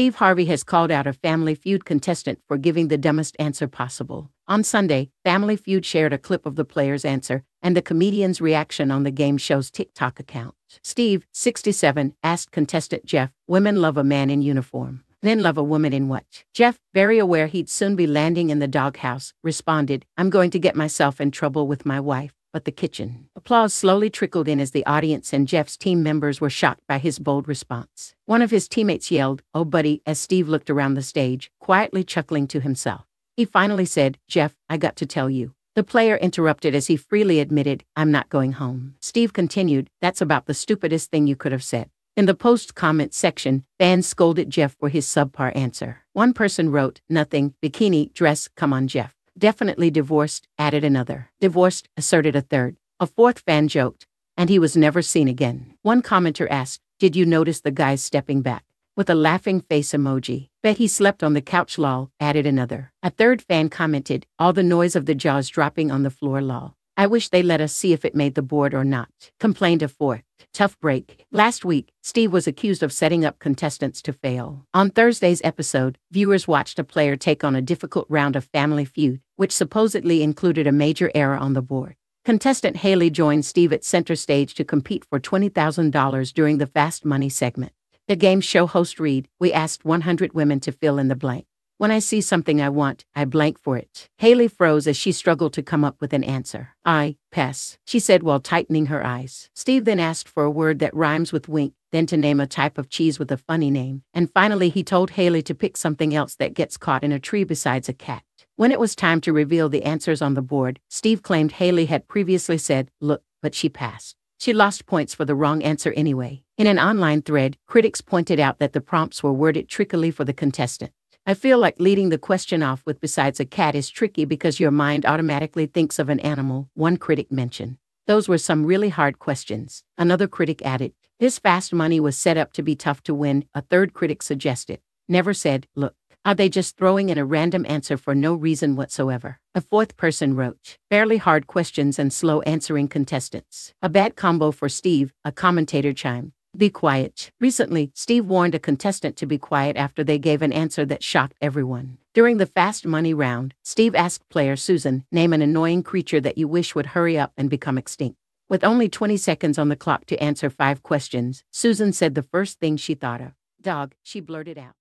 Steve Harvey has called out a Family Feud contestant for giving the dumbest answer possible. On Sunday, Family Feud shared a clip of the player's answer and the comedian's reaction on the game show's TikTok account. Steve, 67, asked contestant Jeff, Women love a man in uniform. Then love a woman in what? Jeff, very aware he'd soon be landing in the doghouse, responded, I'm going to get myself in trouble with my wife but the kitchen. Applause slowly trickled in as the audience and Jeff's team members were shocked by his bold response. One of his teammates yelled, Oh, buddy, as Steve looked around the stage, quietly chuckling to himself. He finally said, Jeff, I got to tell you. The player interrupted as he freely admitted, I'm not going home. Steve continued, That's about the stupidest thing you could have said. In the post comment section, fans scolded Jeff for his subpar answer. One person wrote, Nothing, bikini, dress, come on, Jeff. Definitely divorced, added another. Divorced, asserted a third. A fourth fan joked, and he was never seen again. One commenter asked, Did you notice the guy stepping back? With a laughing face emoji. Bet he slept on the couch lol, added another. A third fan commented, All the noise of the jaws dropping on the floor lol. I wish they let us see if it made the board or not, complained a fourth. Tough break. Last week, Steve was accused of setting up contestants to fail. On Thursday's episode, viewers watched a player take on a difficult round of Family Feud, which supposedly included a major error on the board. Contestant Haley joined Steve at center stage to compete for $20,000 during the Fast Money segment. The game show host read, We asked 100 women to fill in the blank. When I see something I want, I blank for it. Haley froze as she struggled to come up with an answer. I pass, she said while tightening her eyes. Steve then asked for a word that rhymes with wink, then to name a type of cheese with a funny name, and finally he told Haley to pick something else that gets caught in a tree besides a cat. When it was time to reveal the answers on the board, Steve claimed Haley had previously said, look, but she passed. She lost points for the wrong answer anyway. In an online thread, critics pointed out that the prompts were worded trickily for the contestant. I feel like leading the question off with besides a cat is tricky because your mind automatically thinks of an animal, one critic mentioned. Those were some really hard questions. Another critic added, This fast money was set up to be tough to win, a third critic suggested. Never said, Look, are they just throwing in a random answer for no reason whatsoever? A fourth person wrote, Fairly hard questions and slow answering contestants. A bad combo for Steve, a commentator chimed. Be quiet. Recently, Steve warned a contestant to be quiet after they gave an answer that shocked everyone. During the fast money round, Steve asked player Susan, name an annoying creature that you wish would hurry up and become extinct. With only 20 seconds on the clock to answer five questions, Susan said the first thing she thought of. Dog, she blurted out.